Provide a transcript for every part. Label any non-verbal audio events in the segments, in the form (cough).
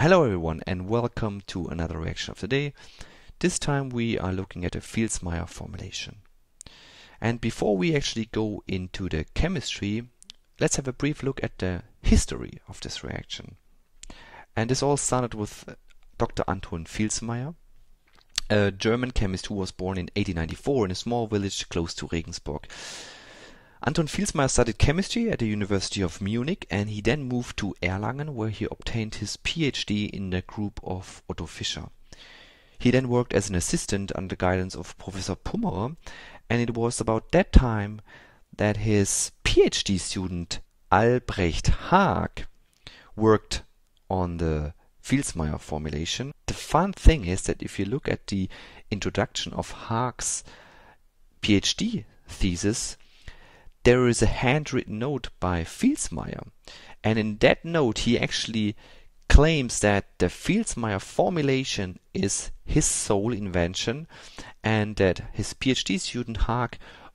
Hello everyone and welcome to another reaction of the day. This time we are looking at a Vilsmeier formylation. And before we actually go into the chemistry, let's have a brief look at the history of this reaction. And this all started with uh, Dr. Anton Vilsmeier, a German chemist who was born in 1894 in a small village close to Regensburg. Anton Vilsmeier studied chemistry at the University of Munich and he then moved to Erlangen where he obtained his PhD in the group of Otto Fischer. He then worked as an assistant under the guidance of Professor Pummerer and it was about that time that his PhD student Albrecht Haag worked on the Vilsmeier formylation. The fun thing is that if you look at the introduction of Haag's PhD thesis, there is a handwritten note by Vilsmeier. And in that note, he actually claims that the Vilsmeier formylation is his sole invention and that his PhD student Haag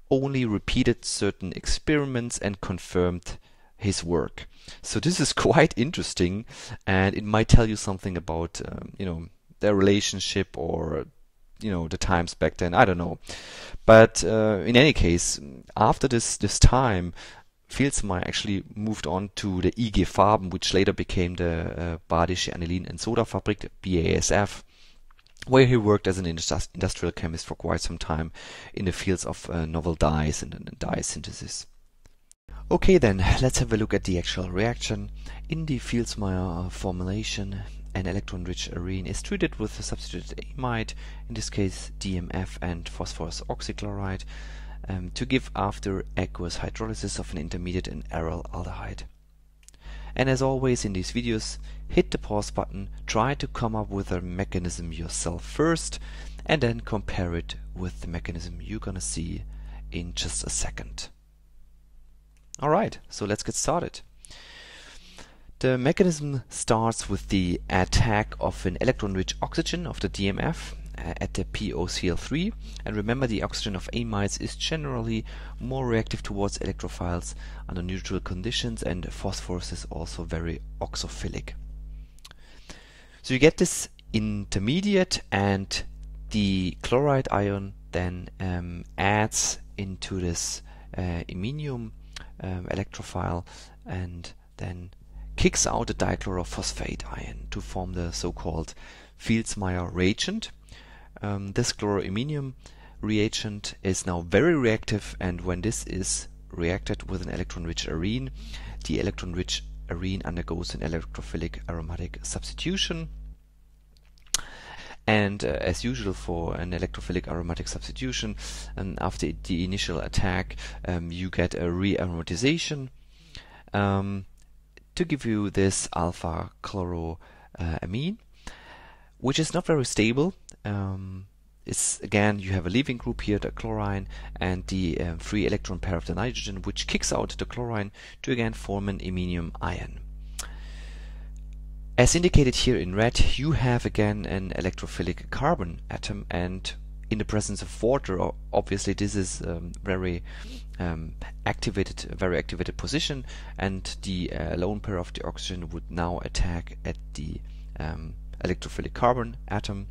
only repeated certain experiments and confirmed his work. So this is (laughs) quite interesting and it might tell you something about, um, you know, their relationship or you know the times back then. I don't know, but uh, in any case, after this this time, Vilsmeier actually moved on to the IG Farben, which later became the uh, Badische Anilin and Soda Fabrik, BASF, where he worked as an industrial chemist for quite some time in the fields of uh, novel dyes and, and dye synthesis. Okay then, let's have a look at the actual reaction. In the Vilsmeier formylation, an electron-rich arene is treated with a substituted amide, in this case DMF and phosphorus oxychloride, um, to give after aqueous hydrolysis of an intermediate in aryl aldehyde. And as always in these videos, hit the pause button, try to come up with a mechanism yourself first, and then compare it with the mechanism you're gonna see in just a second. Alright, so let's get started. The mechanism starts with the attack of an electron-rich oxygen of the DMF uh, at the POCl3 and remember the oxygen of amides is generally more reactive towards electrophiles under neutral conditions and phosphorus is also very oxophilic. So you get this intermediate and the chloride ion then um, adds into this uh, iminium um, electrophile and then kicks out a dichlorophosphate ion to form the so-called Vilsmeier reagent. Um, this chloroiminium reagent is now very reactive and when this is reacted with an electron-rich arene, the electron-rich arene undergoes an electrophilic aromatic substitution. And uh, as usual for an electrophilic aromatic substitution, um, after the initial attack, um, you get a re-aromatization. Um, to give you this alpha chloroamine, which is not very stable. Um, it's again you have a leaving group here, the chlorine, and the um, free electron pair of the nitrogen, which kicks out the chlorine to again form an iminium ion. As indicated here in red, you have again an electrophilic carbon atom and in the presence of water, obviously this is um, very um, activated, very activated position, and the uh, lone pair of the oxygen would now attack at the um, electrophilic carbon atom.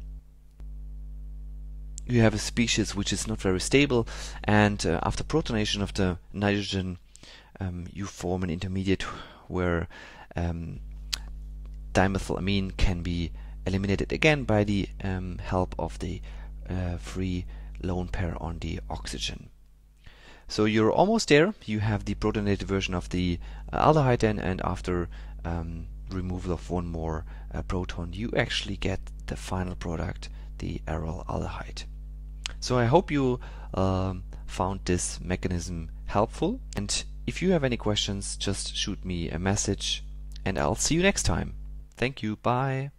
You have a species which is not very stable, and uh, after protonation of the nitrogen, um, you form an intermediate where um, dimethylamine can be eliminated again by the um, help of the uh, free lone pair on the oxygen. So you're almost there. You have the protonated version of the uh, aldehyde then, and after um, removal of one more uh, proton, you actually get the final product, the aryl aldehyde. So I hope you um, found this mechanism helpful. And if you have any questions, just shoot me a message, and I'll see you next time. Thank you. Bye.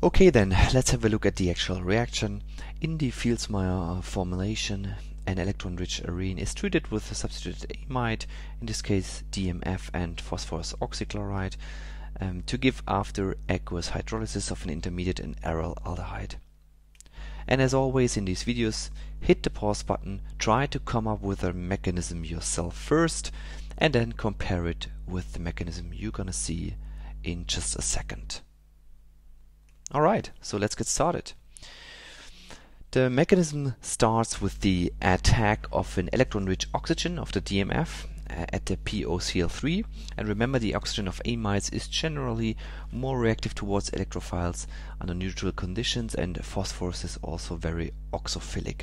Okay then, let's have a look at the actual reaction. In the Vilsmeier formylation, an electron-rich arene is treated with a substituted amide, in this case DMF and phosphorus oxychloride, um, to give after aqueous hydrolysis of an intermediate in aryl aldehyde. And as always in these videos, hit the pause button, try to come up with a mechanism yourself first, and then compare it with the mechanism you're gonna see in just a second. Alright, so let's get started. The mechanism starts with the attack of an electron-rich oxygen of the DMF uh, at the POCl3 and remember the oxygen of amides is generally more reactive towards electrophiles under neutral conditions and phosphorus is also very oxophilic.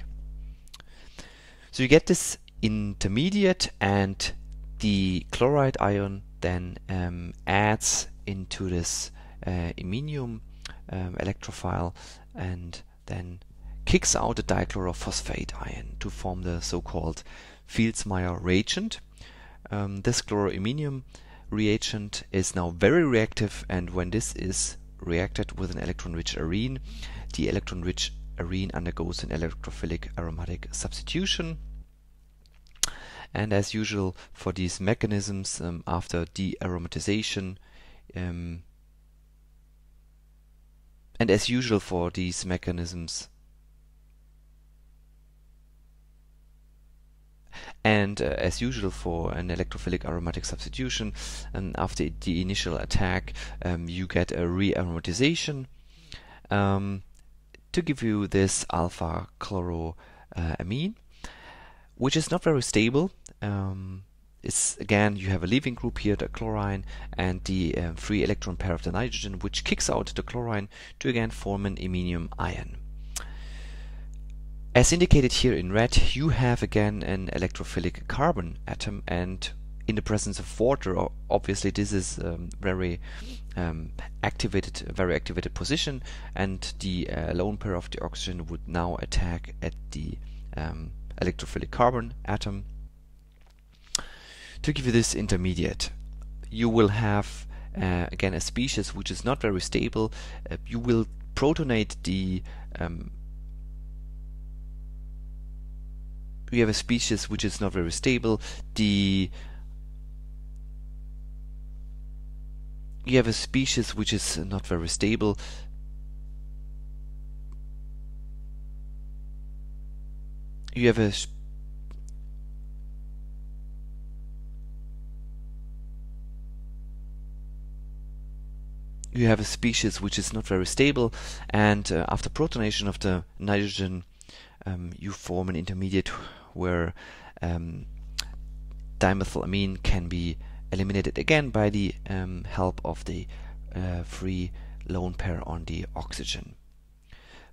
So you get this intermediate and the chloride ion then um, adds into this uh, iminium um, electrophile and then kicks out a dichlorophosphate ion to form the so-called Vilsmeier reagent. Um, this chloroiminium reagent is now very reactive and when this is reacted with an electron-rich arene, the electron-rich arene undergoes an electrophilic aromatic substitution. And as usual for these mechanisms, um, after de-aromatization, um, and as usual for these mechanisms, and uh, as usual for an electrophilic aromatic substitution, and after the initial attack, um, you get a re-aromatization um, to give you this alpha chloroamine, which is not very stable. Um, it's again you have a leaving group here, the chlorine, and the uh, free electron pair of the nitrogen, which kicks out the chlorine to again form an iminium ion. As indicated here in red, you have again an electrophilic carbon atom and in the presence of water, obviously this is um, very um, activated, very activated position and the uh, lone pair of the oxygen would now attack at the um, electrophilic carbon atom. To give you this intermediate, you will have uh, again a species which is not very stable. Uh, you will protonate the um, we have a species which is not very stable. The you have a species which is not very stable. You have a you have a species which is not very stable and uh, after protonation of the nitrogen um, you form an intermediate where um, dimethylamine can be eliminated again by the um, help of the uh, free lone pair on the oxygen.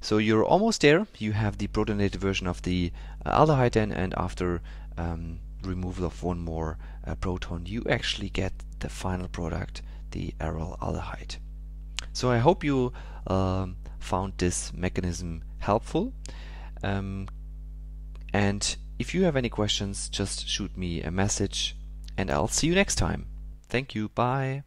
So you're almost there. You have the protonated version of the uh, aldehyde then, and after um, removal of one more uh, proton, you actually get the final product, the aryl aldehyde. So I hope you um, found this mechanism helpful. Um, and if you have any questions, just shoot me a message and I'll see you next time. Thank you. Bye.